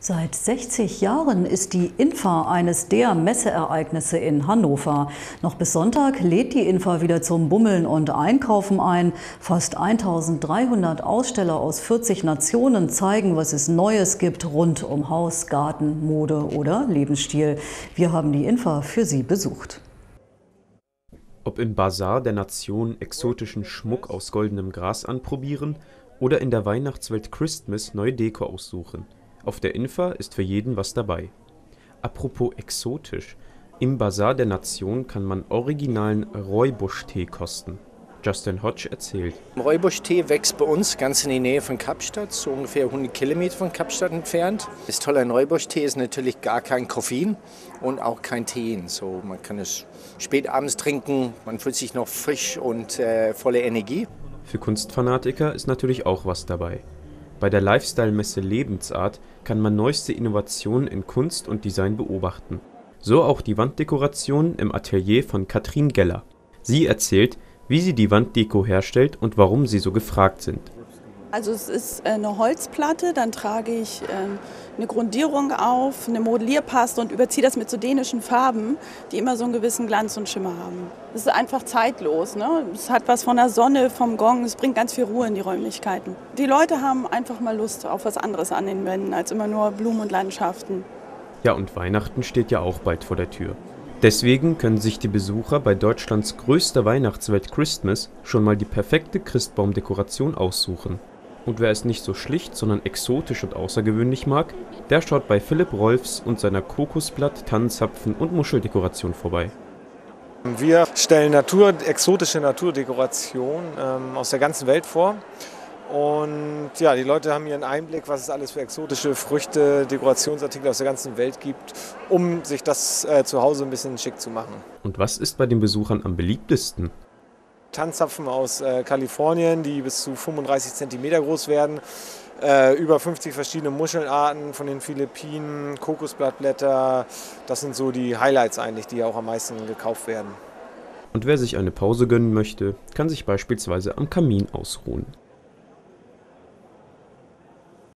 Seit 60 Jahren ist die INFA eines der Messeereignisse in Hannover. Noch bis Sonntag lädt die INFA wieder zum Bummeln und Einkaufen ein. Fast 1300 Aussteller aus 40 Nationen zeigen, was es Neues gibt rund um Haus, Garten, Mode oder Lebensstil. Wir haben die INFA für Sie besucht. Ob im Bazar der Nation exotischen Schmuck aus goldenem Gras anprobieren oder in der Weihnachtswelt Christmas neue Deko aussuchen – auf der Infa ist für jeden was dabei. Apropos exotisch, im Basar der Nation kann man originalen Rooibos-Tee kosten. Justin Hodge erzählt. Rooibos-Tee wächst bei uns ganz in der Nähe von Kapstadt, so ungefähr 100 Kilometer von Kapstadt entfernt. Das Tolle an Rooibos-Tee ist natürlich gar kein Koffein und auch kein Tein. So, man kann es spät abends trinken, man fühlt sich noch frisch und äh, voller Energie. Für Kunstfanatiker ist natürlich auch was dabei. Bei der Lifestyle-Messe Lebensart kann man neueste Innovationen in Kunst und Design beobachten. So auch die Wanddekorationen im Atelier von Katrin Geller. Sie erzählt, wie sie die Wanddeko herstellt und warum sie so gefragt sind also es ist äh, eine Holzplatte, dann trage ich ähm, eine Grundierung auf, eine Modellierpaste und überziehe das mit so dänischen Farben, die immer so einen gewissen Glanz und Schimmer haben. Es ist einfach zeitlos. Ne? Es hat was von der Sonne, vom Gong, es bringt ganz viel Ruhe in die Räumlichkeiten. Die Leute haben einfach mal Lust auf was anderes an den Wänden als immer nur Blumen und Landschaften. Ja, und Weihnachten steht ja auch bald vor der Tür. Deswegen können sich die Besucher bei Deutschlands größter Weihnachtswelt Christmas schon mal die perfekte Christbaumdekoration aussuchen. Und wer es nicht so schlicht, sondern exotisch und außergewöhnlich mag, der schaut bei Philipp Rolfs und seiner Kokosblatt, Tannenzapfen und Muscheldekoration vorbei. Wir stellen Natur, exotische Naturdekoration ähm, aus der ganzen Welt vor. Und ja, die Leute haben hier einen Einblick, was es alles für exotische Früchte, Dekorationsartikel aus der ganzen Welt gibt, um sich das äh, zu Hause ein bisschen schick zu machen. Und was ist bei den Besuchern am beliebtesten? Tanzzapfen aus äh, Kalifornien, die bis zu 35 cm groß werden. Äh, über 50 verschiedene Muschelarten von den Philippinen, Kokosblattblätter. Das sind so die Highlights eigentlich, die auch am meisten gekauft werden. Und wer sich eine Pause gönnen möchte, kann sich beispielsweise am Kamin ausruhen.